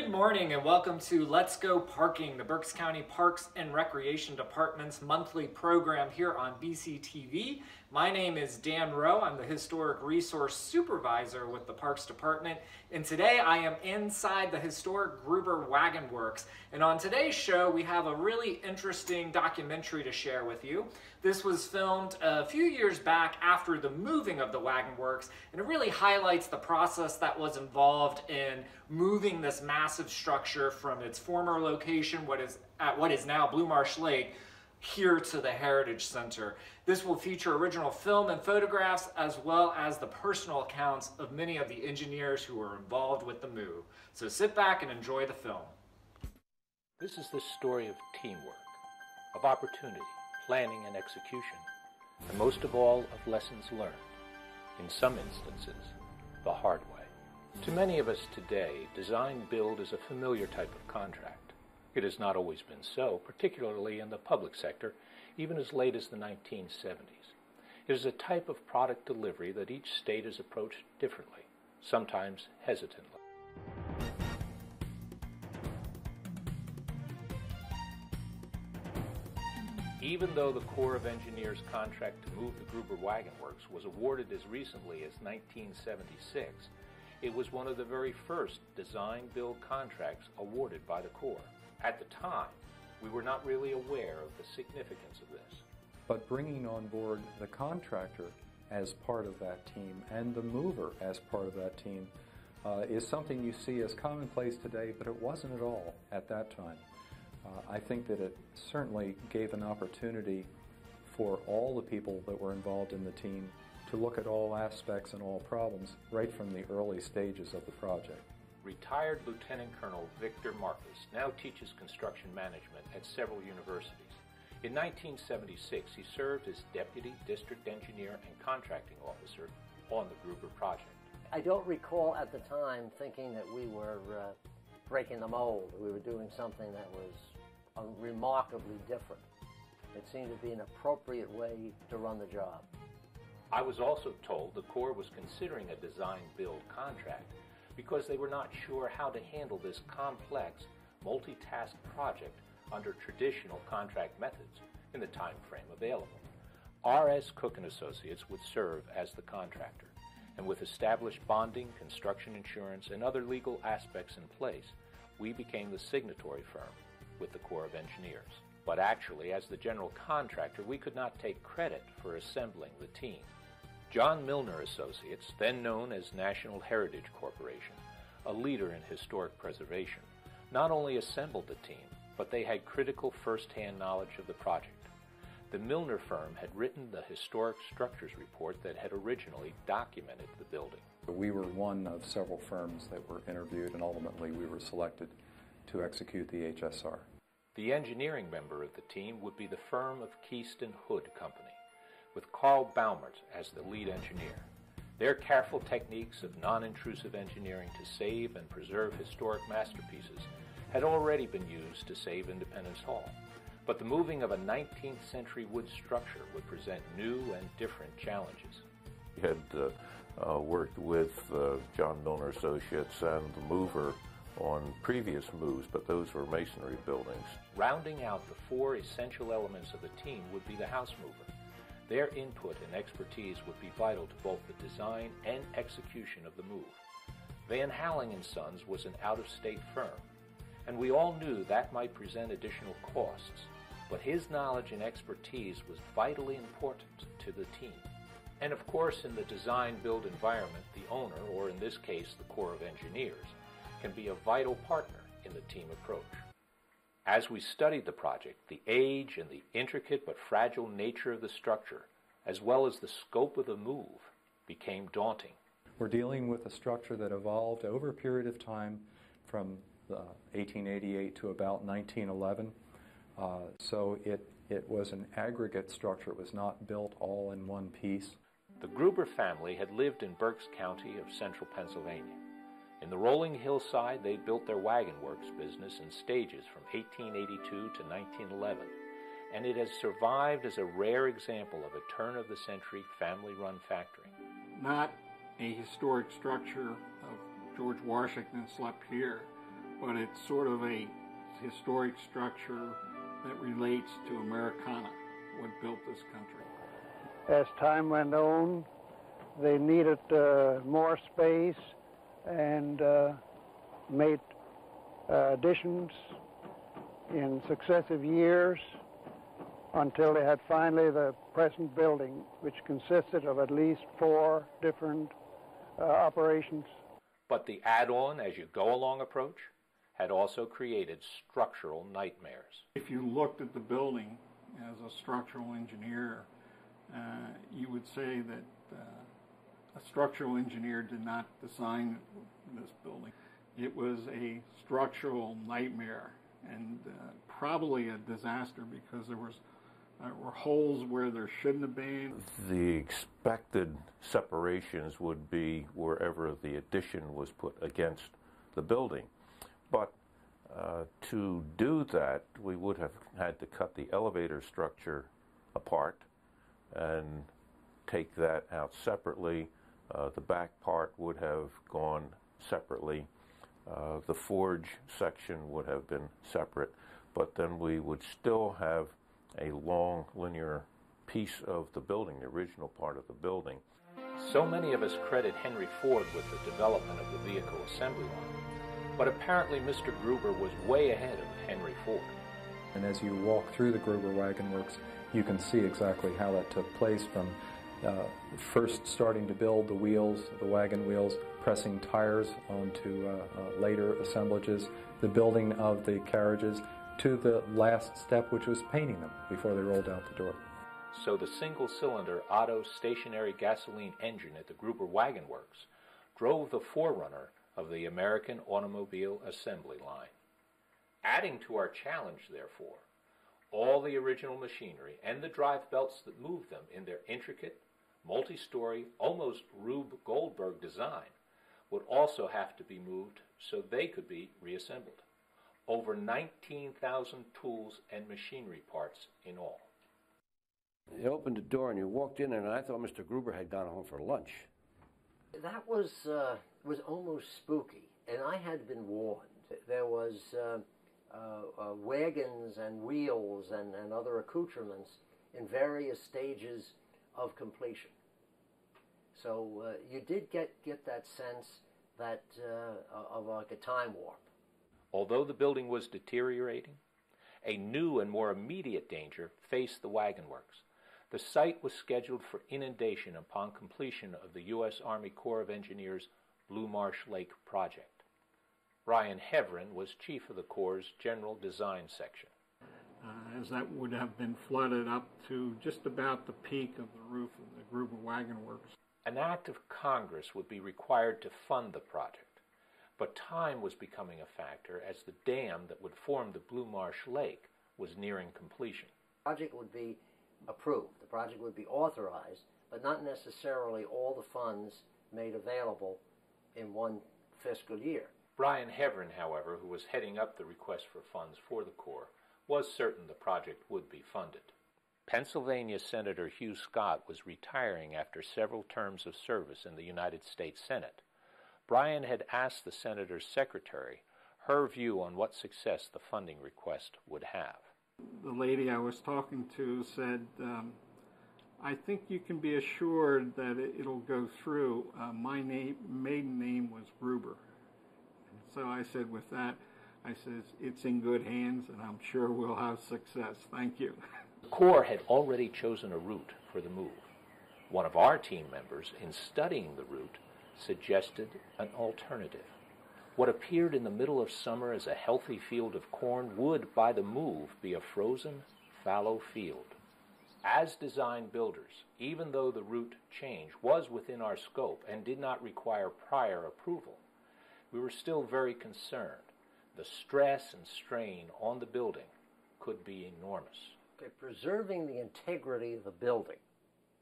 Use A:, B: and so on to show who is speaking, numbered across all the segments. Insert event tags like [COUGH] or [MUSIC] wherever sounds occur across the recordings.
A: Good morning and welcome to Let's Go Parking, the Berks County Parks and Recreation Department's monthly program here on BCTV. My name is Dan Roe. I'm the Historic Resource Supervisor with the Parks Department. And today I am inside the historic Gruber Wagon Works. And on today's show, we have a really interesting documentary to share with you. This was filmed a few years back after the moving of the Wagon Works, and it really highlights the process that was involved in moving this massive structure from its former location, what is at what is now Blue Marsh Lake, here to the Heritage Center. This will feature original film and photographs as well as the personal accounts of many of the engineers who were involved with the move. So sit back and enjoy the film.
B: This is the story of teamwork, of opportunity, planning and execution, and most of all of lessons learned, in some instances, the hard way. To many of us today, design build is a familiar type of contract. It has not always been so, particularly in the public sector, even as late as the 1970s. It is a type of product delivery that each state has approached differently, sometimes hesitantly. Even though the Corps of Engineers contract to move the Gruber Wagon Works was awarded as recently as 1976, it was one of the very first design build contracts awarded by the Corps. At the time, we were not really aware of the significance of this.
C: But bringing on board the contractor as part of that team and the mover as part of that team uh, is something you see as commonplace today, but it wasn't at all at that time. Uh, I think that it certainly gave an opportunity for all the people that were involved in the team to look at all aspects and all problems right from the early stages of the project.
B: Retired Lieutenant Colonel Victor Marcus now teaches construction management at several universities. In 1976, he served as Deputy District Engineer and Contracting Officer on the Gruber project.
D: I don't recall at the time thinking that we were uh, breaking the mold. We were doing something that was remarkably different. It seemed to be an appropriate way to run the job.
B: I was also told the Corps was considering a design build contract because they were not sure how to handle this complex, multitask project under traditional contract methods in the time frame available. R.S. Cook and Associates would serve as the contractor, and with established bonding, construction insurance, and other legal aspects in place, we became the signatory firm with the Corps of Engineers. But actually, as the general contractor, we could not take credit for assembling the team. John Milner Associates, then known as National Heritage Corporation, a leader in historic preservation, not only assembled the team, but they had critical first-hand knowledge of the project. The Milner firm had written the historic structures report that had originally documented the building.
C: We were one of several firms that were interviewed, and ultimately we were selected to execute the HSR.
B: The engineering member of the team would be the firm of Keast & Hood Company, with Carl Baumert as the lead engineer. Their careful techniques of non-intrusive engineering to save and preserve historic masterpieces had already been used to save Independence Hall. But the moving of a 19th century wood structure would present new and different challenges.
E: We had uh, uh, worked with uh, John Milner Associates and the mover on previous moves, but those were masonry buildings.
B: Rounding out the four essential elements of the team would be the house mover. Their input and expertise would be vital to both the design and execution of the move. Van Halling & Sons was an out-of-state firm, and we all knew that might present additional costs, but his knowledge and expertise was vitally important to the team. And of course, in the design-build environment, the owner, or in this case, the Corps of Engineers, can be a vital partner in the team approach. As we studied the project, the age and the intricate but fragile nature of the structure, as well as the scope of the move, became daunting.
C: We're dealing with a structure that evolved over a period of time from uh, 1888 to about 1911. Uh, so it, it was an aggregate structure. It was not built all in one piece.
B: The Gruber family had lived in Berks County of central Pennsylvania. In the rolling hillside, they built their wagon works business in stages from 1882 to 1911, and it has survived as a rare example of a turn-of-the-century family-run factory.
F: Not a historic structure of George Washington slept here, but it's sort of a historic structure that relates to Americana, what built this country.
G: As time went on, they needed uh, more space and uh, made uh, additions in successive years until they had finally the present building, which consisted of at least four different uh, operations.
B: But the add on as you go along approach had also created structural nightmares.
F: If you looked at the building as a structural engineer, uh, you would say that uh, a structural engineer did not design this building. It was a structural nightmare and uh, probably a disaster because there was there were holes where there shouldn't have been.
E: The expected separations would be wherever the addition was put against the building. But uh, to do that, we would have had to cut the elevator structure apart and take that out separately. Uh, the back part would have gone separately. Uh, the forge section would have been separate, but then we would still have a long linear piece of the building, the original part of the building.
B: So many of us credit Henry Ford with the development of the vehicle assembly line, but apparently Mr. Gruber was way ahead of Henry Ford.
C: And as you walk through the Gruber Wagon Works, you can see exactly how that took place from uh, first starting to build the wheels, the wagon wheels, pressing tires onto uh, uh, later assemblages, the building of the carriages, to the last step, which was painting them before they rolled out the door.
B: So the single cylinder Otto stationary gasoline engine at the Gruber Wagon Works drove the forerunner of the American automobile assembly line. Adding to our challenge, therefore, all the original machinery and the drive belts that moved them in their intricate, multi story, almost Rube Goldberg design would also have to be moved so they could be reassembled over 19,000 tools and machinery parts in all.
H: You opened the door and you walked in, and I thought Mr. Gruber had gone home for lunch.
D: That was uh, was almost spooky, and I had been warned. There was uh, uh, uh, wagons and wheels and, and other accoutrements in various stages of completion. So uh, you did get, get that sense that uh, of like a time warp.
B: Although the building was deteriorating, a new and more immediate danger faced the wagon works. The site was scheduled for inundation upon completion of the U.S. Army Corps of Engineers Blue Marsh Lake project. Brian Heverin was chief of the Corps' General Design Section.
F: Uh, as that would have been flooded up to just about the peak of the roof of the Gruber Wagon Works.
B: An act of Congress would be required to fund the project. But time was becoming a factor as the dam that would form the Blue Marsh Lake was nearing completion.
D: The project would be approved, the project would be authorized, but not necessarily all the funds made available in one fiscal year.
B: Brian Heverin, however, who was heading up the request for funds for the Corps, was certain the project would be funded. Pennsylvania Senator Hugh Scott was retiring after several terms of service in the United States Senate. Brian had asked the senator's secretary her view on what success the funding request would have.
F: The lady I was talking to said, um, I think you can be assured that it, will go through. Uh, my name, maiden name was Gruber. So I said, with that, I says, it's in good hands and I'm sure we'll have success. Thank you.
B: The Corps had already chosen a route for the move. One of our team members, in studying the route, suggested an alternative. What appeared in the middle of summer as a healthy field of corn would, by the move, be a frozen, fallow field. As design builders, even though the route change was within our scope and did not require prior approval, we were still very concerned. The stress and strain on the building could be enormous.
D: Okay, preserving the integrity of the building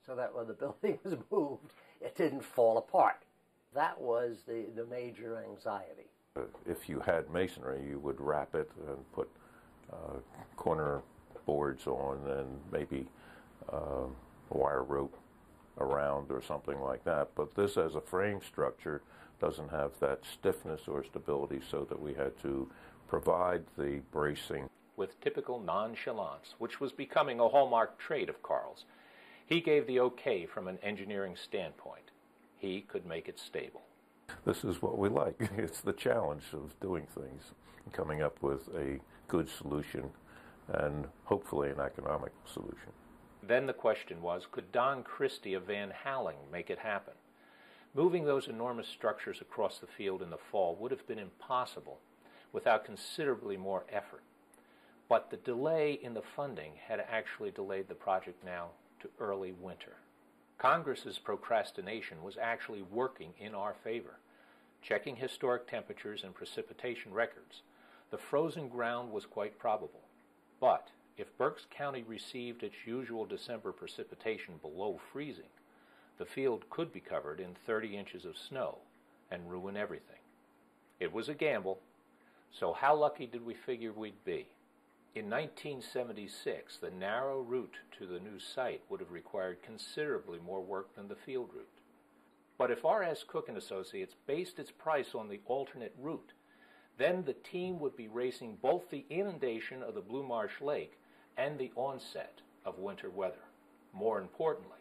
D: so that when the [LAUGHS] building was moved, it didn't fall apart. That was the, the major anxiety.
E: If you had masonry, you would wrap it and put uh, corner boards on and maybe uh, wire rope around or something like that. But this, as a frame structure, doesn't have that stiffness or stability, so that we had to provide the bracing.
B: With typical nonchalance, which was becoming a hallmark trait of Carl's, he gave the okay from an engineering standpoint. He could make it stable.
E: This is what we like. [LAUGHS] It's the challenge of doing things, coming up with a good solution and hopefully an economic solution.
B: Then the question was could Don Christie of Van Halling make it happen? Moving those enormous structures across the field in the fall would have been impossible without considerably more effort. But the delay in the funding had actually delayed the project now to early winter. Congress's procrastination was actually working in our favor. Checking historic temperatures and precipitation records, the frozen ground was quite probable. But if Berks County received its usual December precipitation below freezing, the field could be covered in 30 inches of snow and ruin everything. It was a gamble, so how lucky did we figure we'd be? In 1976, the narrow route to the new site would have required considerably more work than the field route. But if R.S. Cook Associates based its price on the alternate route, then the team would be racing both the inundation of the Blue Marsh Lake and the onset of winter weather. More importantly,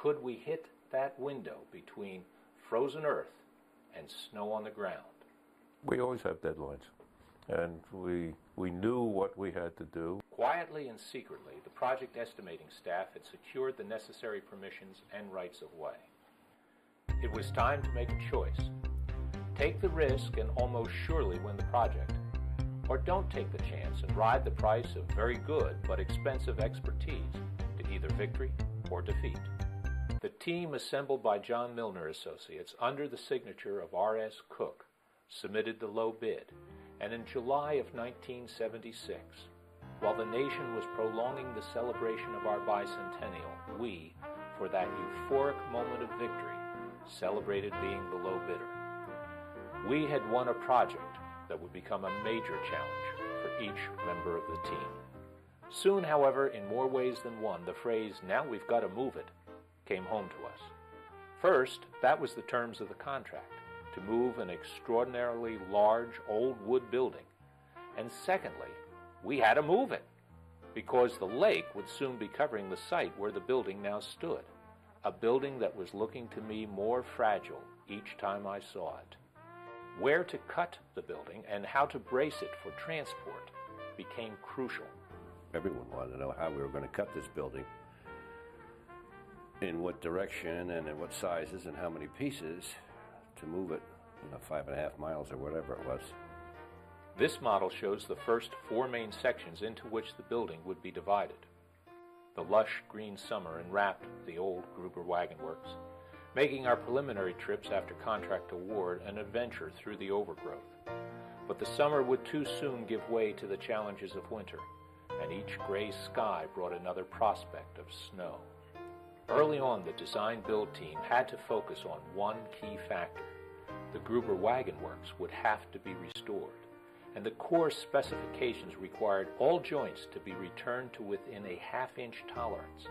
B: could we hit that window between frozen earth and snow on the ground?
E: We always have deadlines, and we, we knew what we had to do.
B: Quietly and secretly, the project estimating staff had secured the necessary permissions and rights of way. It was time to make a choice. Take the risk and almost surely win the project, or don't take the chance and ride the price of very good but expensive expertise to either victory or defeat. The team assembled by John Milner Associates under the signature of R.S. Cook submitted the low bid, and in July of 1976, while the nation was prolonging the celebration of our bicentennial, we, for that euphoric moment of victory, celebrated being the low bidder. We had won a project that would become a major challenge for each member of the team. Soon, however, in more ways than one, the phrase, now we've got to move it, came home to us. First, that was the terms of the contract to move an extraordinarily large old wood building. And secondly, we had to move it because the lake would soon be covering the site where the building now stood, a building that was looking to me more fragile each time I saw it. Where to cut the building and how to brace it for transport became crucial.
H: Everyone wanted to know how we were going to cut this building in what direction and in what sizes and how many pieces to move it, you know, five and a half miles or whatever it was.
B: This model shows the first four main sections into which the building would be divided. The lush green summer enwrapped the old Gruber Wagon Works, making our preliminary trips after contract award an adventure through the overgrowth. But the summer would too soon give way to the challenges of winter, and each gray sky brought another prospect of snow. Early on, the design build team had to focus on one key factor. The Gruber Wagon Works would have to be restored, and the Corps specifications required all joints to be returned to within a half inch tolerance.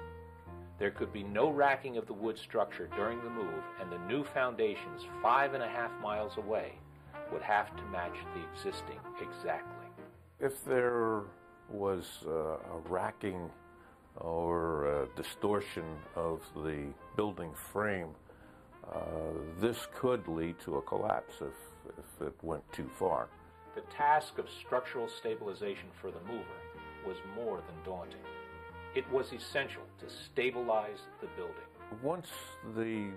B: There could be no racking of the wood structure during the move, and the new foundations, five and a half miles away, would have to match the existing exactly.
E: If there was uh, a racking or a distortion of the building frame, uh, this could lead to a collapse if, if it went too far.
B: The task of structural stabilization for the mover was more than daunting. It was essential to stabilize the building.
E: Once the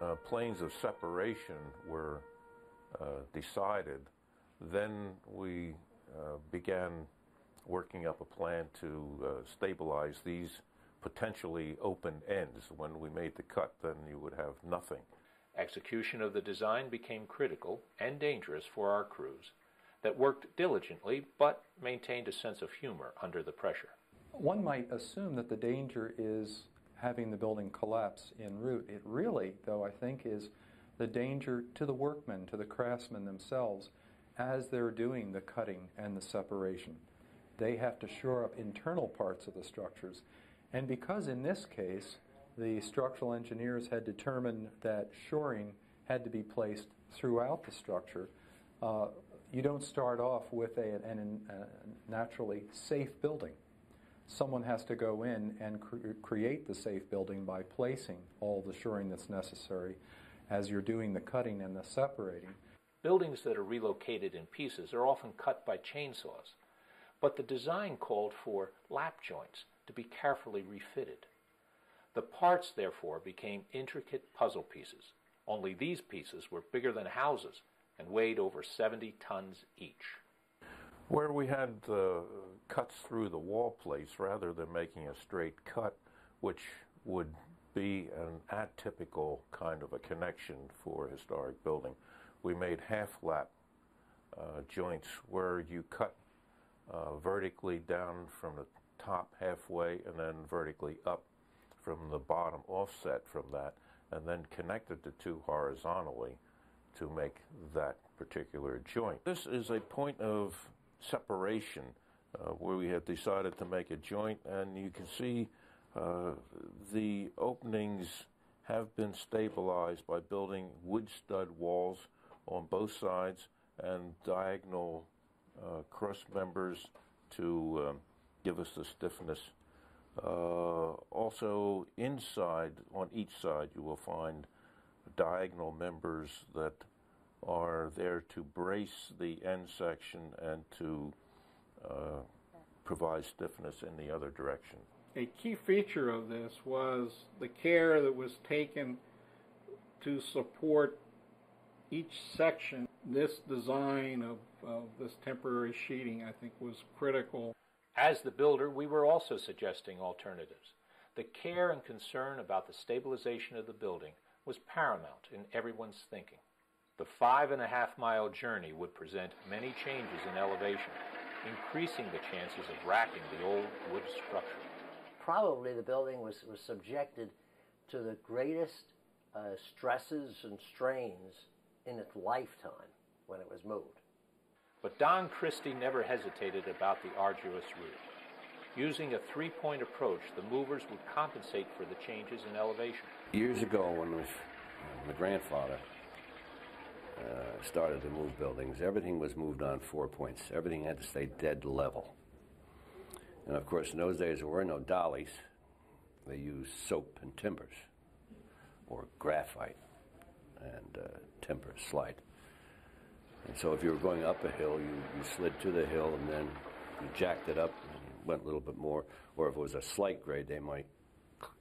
E: uh, planes of separation were uh, decided, then we uh, began working up a plan to uh, stabilize these potentially open ends. When we made the cut, then you would have nothing.
B: Execution of the design became critical and dangerous for our crews that worked diligently but maintained a sense of humor under the pressure.
C: One might assume that the danger is having the building collapse en route. It really, though, I think, is the danger to the workmen, to the craftsmen themselves, as they're doing the cutting and the separation. They have to shore up internal parts of the structures. And because in this case, the structural engineers had determined that shoring had to be placed throughout the structure. Uh, you don't start off with a, an, a naturally safe building. Someone has to go in and cre- create the safe building by placing all the shoring that's necessary as you're doing the cutting and the separating.
B: Buildings that are relocated in pieces are often cut by chainsaws, but the design called for lap joints to be carefully refitted. The parts, therefore, became intricate puzzle pieces, only these pieces were bigger than houses and weighed over 70 tons each.
E: Where we had uh, cuts through the wall plates rather than making a straight cut, which would be an atypical kind of a connection for a historic building, we made half lap uh, joints where you cut uh, vertically down from the top halfway and then vertically up from the bottom offset from that and then connected the two horizontally to make that particular joint. This is a point of separation uh, where we have decided to make a joint, and you can see uh, the openings have been stabilized by building wood stud walls on both sides and diagonal uh, cross members to um, give us the stiffness uh, also, inside, on each side, you will find diagonal members that are there to brace the end section and to uh, provide stiffness in the other direction.
F: A key feature of this was the care that was taken to support each section. This design of, of this temporary sheeting, I think, was critical
B: as the builder, we were also suggesting alternatives. The care and concern about the stabilization of the building was paramount in everyone's thinking. The five and a half mile journey would present many changes in elevation, increasing the chances of racking the old wood structure.
D: Probably the building was, was subjected to the greatest uh, stresses and strains in its lifetime when it was moved.
B: But Don Christie never hesitated about the arduous route. Using a three point approach, the movers would compensate for the changes in elevation.
H: Years ago, when was, my grandfather uh, started to move buildings, everything was moved on four points. Everything had to stay dead level. And of course, in those days, there were no dollies. They used soap and timbers, or graphite and uh, timber slide. And so if you were going up a hill, you, you slid to the hill and then you jacked it up and went a little bit more. Or if it was a slight grade, they might,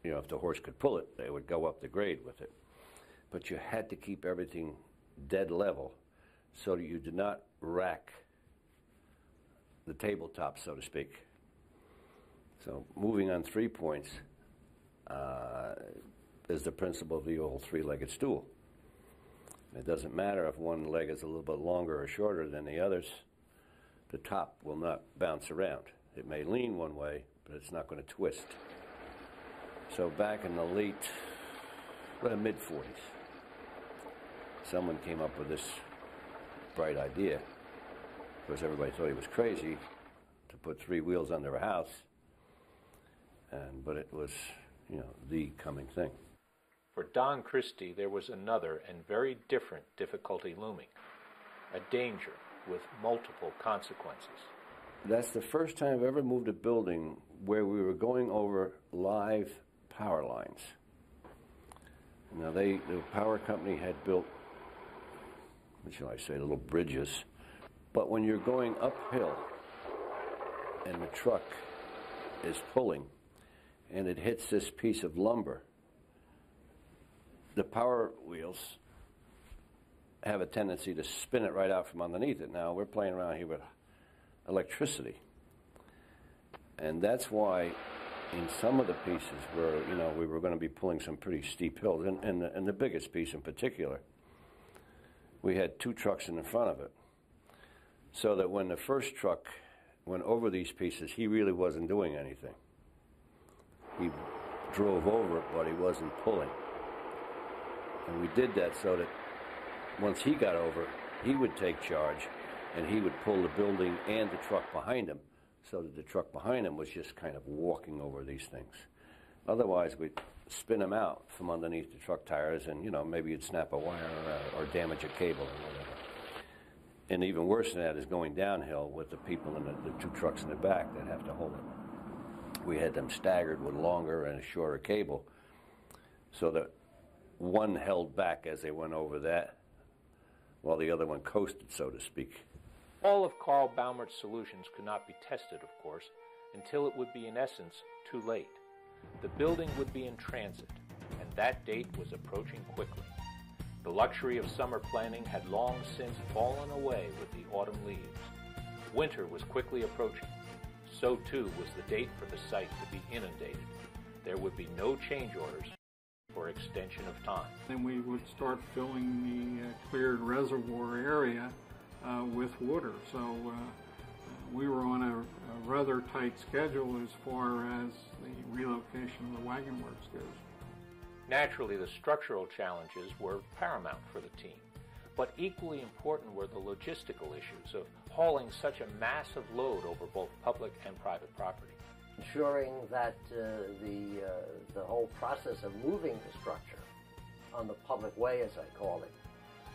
H: you know, if the horse could pull it, they would go up the grade with it. But you had to keep everything dead level so that you did not rack the tabletop, so to speak. So moving on three points uh, is the principle of the old three-legged stool. It doesn't matter if one leg is a little bit longer or shorter than the others, the top will not bounce around. It may lean one way, but it's not going to twist. So back in the late, well, mid 40s, someone came up with this bright idea, Of course, everybody thought he was crazy, to put three wheels under a house. And, but it was, you know, the coming thing.
B: For Don Christie, there was another and very different difficulty looming a danger with multiple consequences.
H: That's the first time I've ever moved a building where we were going over live power lines. Now, they, the power company had built, what shall I say, little bridges. But when you're going uphill and the truck is pulling and it hits this piece of lumber, the power wheels have a tendency to spin it right out from underneath it. Now, we're playing around here with electricity. And that's why in some of the pieces where, you know, we were going to be pulling some pretty steep hills, and, and, the, and the biggest piece in particular, we had two trucks in the front of it. So that when the first truck went over these pieces, he really wasn't doing anything. He drove over it, but he wasn't pulling. And we did that so that once he got over, he would take charge and he would pull the building and the truck behind him so that the truck behind him was just kind of walking over these things. Otherwise, we'd spin them out from underneath the truck tires, and you know maybe you'd snap a wire or, uh, or damage a cable or whatever. And even worse than that is going downhill with the people in the, the two trucks in the back that have to hold it. We had them staggered with longer and a shorter cable, so that one held back as they went over that, while the other one coasted, so to speak.
B: All of Carl Baumert's solutions could not be tested, of course, until it would be, in essence, too late. The building would be in transit, and that date was approaching quickly. The luxury of summer planning had long since fallen away with the autumn leaves. Winter was quickly approaching. So too was the date for the site to be inundated. There would be no change orders for extension of time.
F: Then we would start filling the uh, cleared reservoir area uh, with water. So uh, we were on a, a, rather tight schedule as far as the relocation of the wagon works goes.
B: Naturally, the structural challenges were paramount for the team, but equally important were the logistical issues of hauling such a massive load over both public and private property.
D: Ensuring that uh, the, uh, the whole process of moving the structure on the public way, as I call it,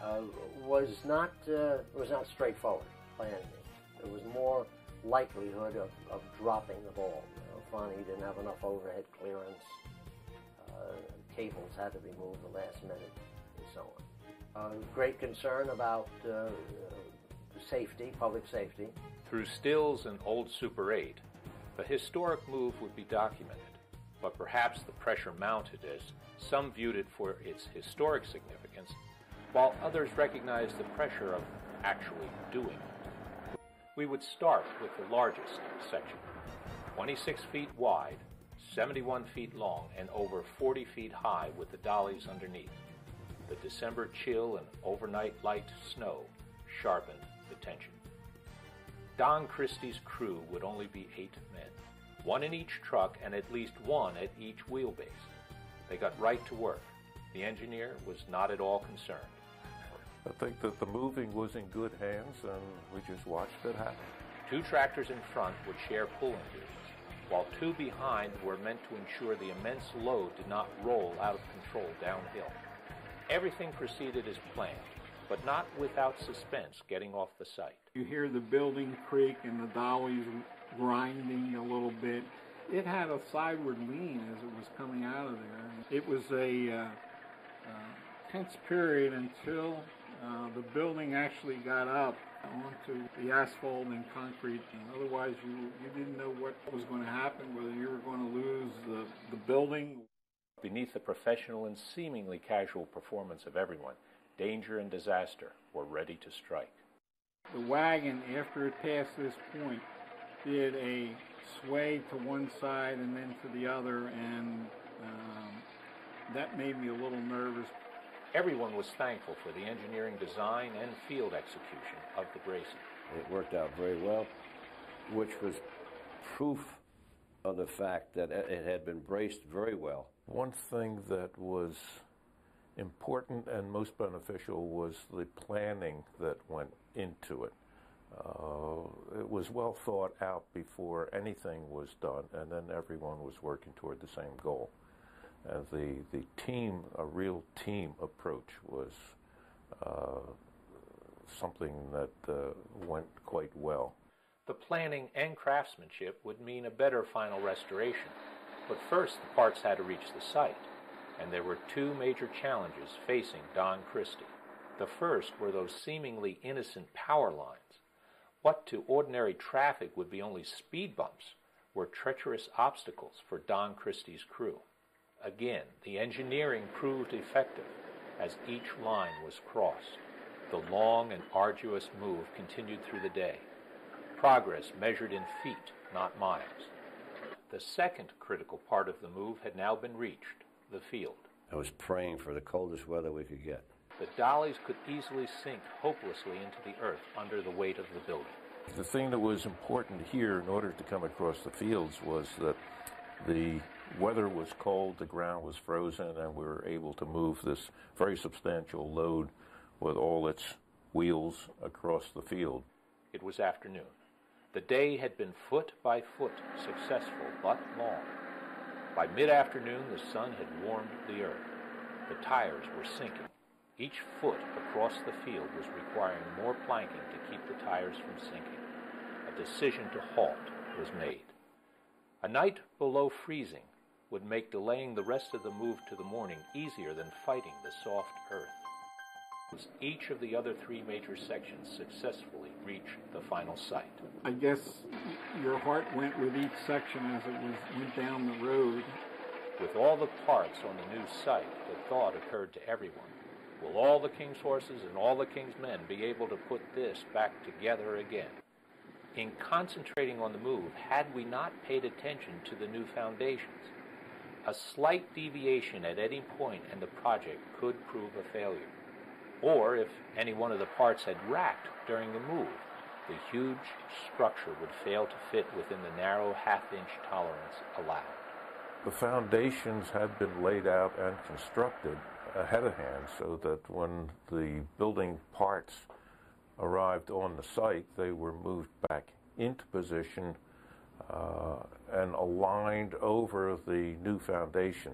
D: uh, was not uh, was not straightforward by any means. There was more likelihood of, of dropping the ball. You know, didn't have enough overhead clearance cables had to be moved the last minute and so on. Uh, great concern about uh, safety, public safety.
B: Through stills and old Super 8, the historic move would be documented, but perhaps the pressure mounted as some viewed it for its historic significance, while others recognized the pressure of actually doing it. We would start with the largest section, 26 feet wide 71 feet long and over 40 feet high with the dollies underneath. The December chill and overnight light snow sharpened the tension. Don Christie's crew would only be eight men, one in each truck and at least one at each wheelbase. They got right to work. The engineer was not at all concerned.
E: I think that the moving was in good hands and we just watched it happen.
B: Two tractors in front would share pulling duties while two behind were meant to ensure the immense load did not roll out of control downhill. Everything proceeded as planned, but not without suspense getting off the site.
F: You hear the building creak and the dollies grinding a little bit. It had a sideward lean as it was coming out of there. It was a uh, uh, tense period until uh, the building actually got up onto the asphalt and concrete. And otherwise, you, you didn't know what was going to happen, whether you were going to lose the, the building.
B: Beneath the professional and seemingly casual performance of everyone, danger and disaster were ready to strike.
F: The wagon, after it passed this point, did a sway to one side and then to the other, and um, that made me a little nervous.
B: Everyone was thankful for the engineering design and field execution of the Gracie.
H: It worked out very well, which was proof of the fact that it had been braced very well.
E: One thing that was important and most beneficial was the planning that went into it. Uh, it was well thought out before anything was done, and then everyone was working toward the same goal. Uh, the the team, a real team approach, was uh, something that uh, went quite well.
B: The planning and craftsmanship would mean a better final restoration, but first the parts had to reach the site, and there were two major challenges facing Don Christie. The first were those seemingly innocent power lines. What to ordinary traffic would be only speed bumps were treacherous obstacles for Don Christie's crew. Again, the engineering proved effective as each line was crossed. The long and arduous move continued through the day. Progress measured in feet, not miles. The second critical part of the move had now been reached the field.
H: I was praying for the coldest weather we could get.
B: The dollies could easily sink hopelessly into the earth under the weight of the building.
E: The thing that was important here in order to come across the fields was that the weather was cold, the ground was frozen, and we were able to move this very substantial load with all its wheels across the field.
B: It was afternoon. The day had been foot by foot successful but long. By mid afternoon, the sun had warmed the earth. The tires were sinking. Each foot across the field was requiring more planking to keep the tires from sinking. A decision to halt was made. A night below freezing would make delaying the rest of the move to the morning easier than fighting the soft earth. Each of the other three major sections successfully reached the final site.
F: I guess your heart went with each section as it was, went down the road.
B: With all the parts on the new site, the thought occurred to everyone Will all the king's horses and all the king's men be able to put this back together again? In concentrating on the move, had we not paid attention to the new foundations, a slight deviation at any point in the project could prove a failure. Or if any one of the parts had racked during the move, the huge structure would fail to fit within the narrow half-inch tolerance allowed.
E: The foundations had been laid out and constructed ahead of hand so that when the building parts arrived on the site, they were moved back into position uh, and aligned over the new foundation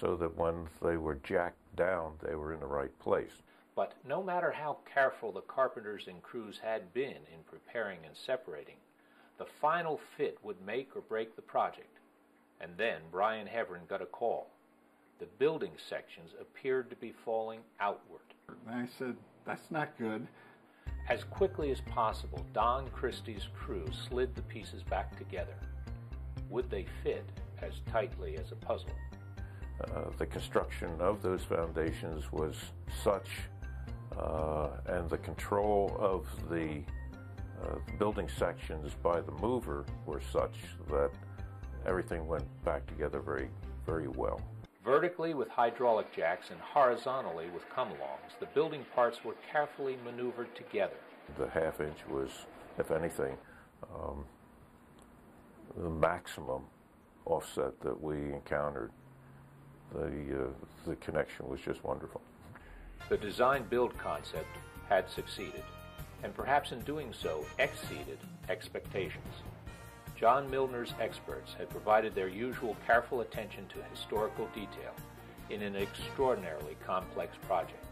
E: so that when they were jacked down, they were in the right place.
B: But no matter how careful the carpenters and crews had been in preparing and separating, the final fit would make or break the project. And then Brian Heverin got a call. The building sections appeared to be falling outward.
F: And I said, That's not good.
B: As quickly as possible, Don Christie's crew slid the pieces back together. Would they fit as tightly as a puzzle?
E: Uh, the construction of those foundations was such and the control of the uh, building sections by the mover were such that everything went back together very, very well.
B: Vertically with hydraulic jacks and horizontally with come-alongs, the building parts were carefully maneuvered together.
E: The half inch was, if anything, um, the maximum offset that we encountered. The, uh, the connection was just wonderful.
B: The design build concept had succeeded, and perhaps in doing so exceeded expectations. John Milner's experts had provided their usual careful attention to historical detail in an extraordinarily complex project.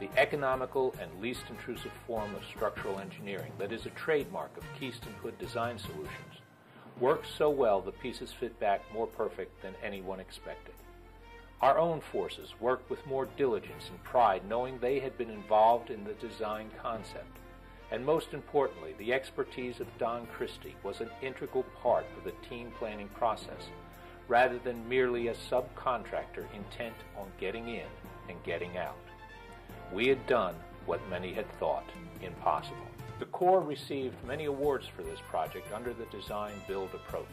B: The economical and least intrusive form of structural engineering that is a trademark of Keast & Hood Design Solutions works so well the pieces fit back more perfect than anyone expected. Our own forces worked with more diligence and pride, knowing they had been involved in the design concept. And most importantly, the expertise of Don Christie was an integral part of the team planning process, rather than merely a subcontractor intent on getting in and getting out. We had done what many had thought impossible. The Corps received many awards for this project under the design build approach.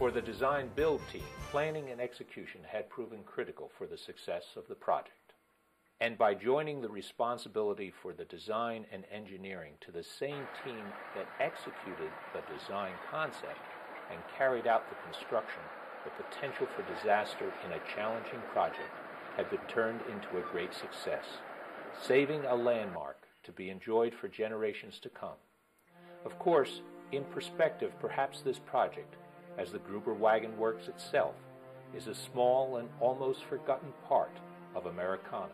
B: For the design build team, planning and execution had proven critical for the success of the project. And by joining the responsibility for the design and engineering to the same team that executed the design concept and carried out the construction, the potential for disaster in a challenging project had been turned into a great success, saving a landmark to be enjoyed for generations to come. Of course, in perspective, perhaps this project as the Gruber Wagon Works itself, is a small and almost forgotten part of Americana.